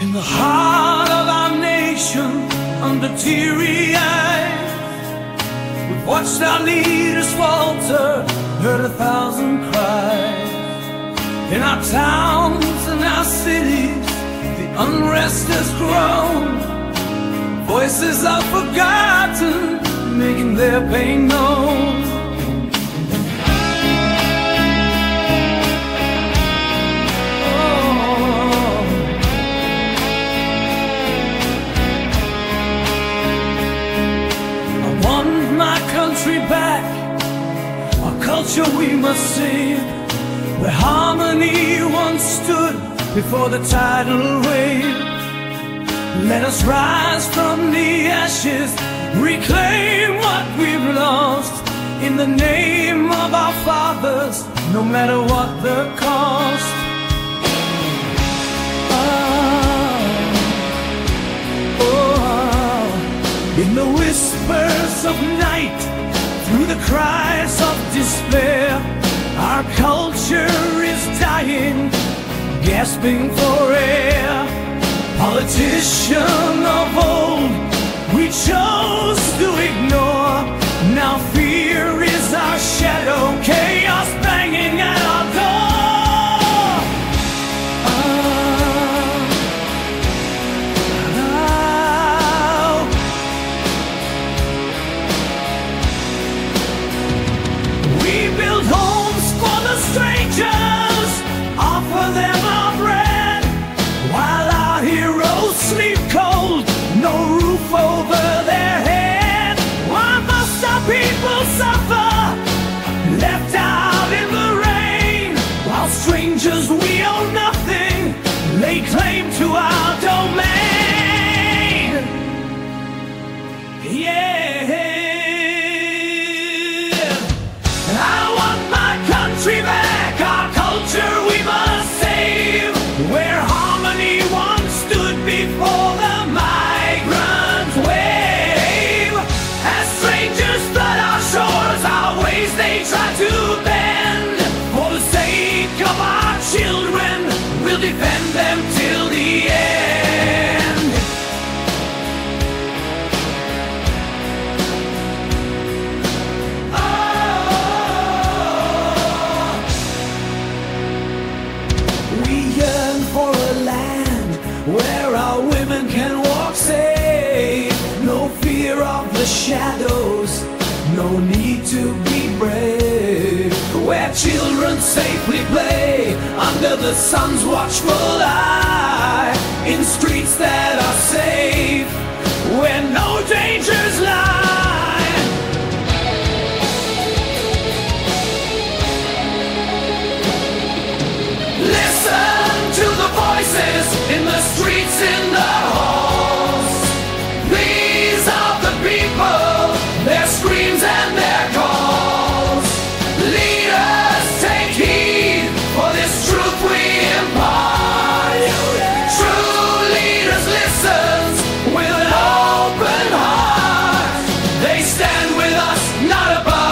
In the heart of our nation, under teary eyes, we've watched our leaders falter, heard a thousand cries. In our towns and our cities, the unrest has grown. Voices are forgotten, making their pain known. Country back. Our culture we must save Where harmony once stood Before the tidal wave. Let us rise from the ashes Reclaim what we've lost. In the name of our fathers No matter what the cost. Ah, oh, ah. In the whispers of night, through the cries of despair, our culture is dying, gasping for air. Politician of old, we chose to ignore. Now fear is our shadow, them till the end. Oh. We yearn for a land where our women can walk safe. No fear of the shadows, no need to be children safely play under the sun's watchful eye in streets that are safe where no dangers lie. Listen to the voices in the streets, in the halls. These are the people, their screams and their calls. stand with us, not above.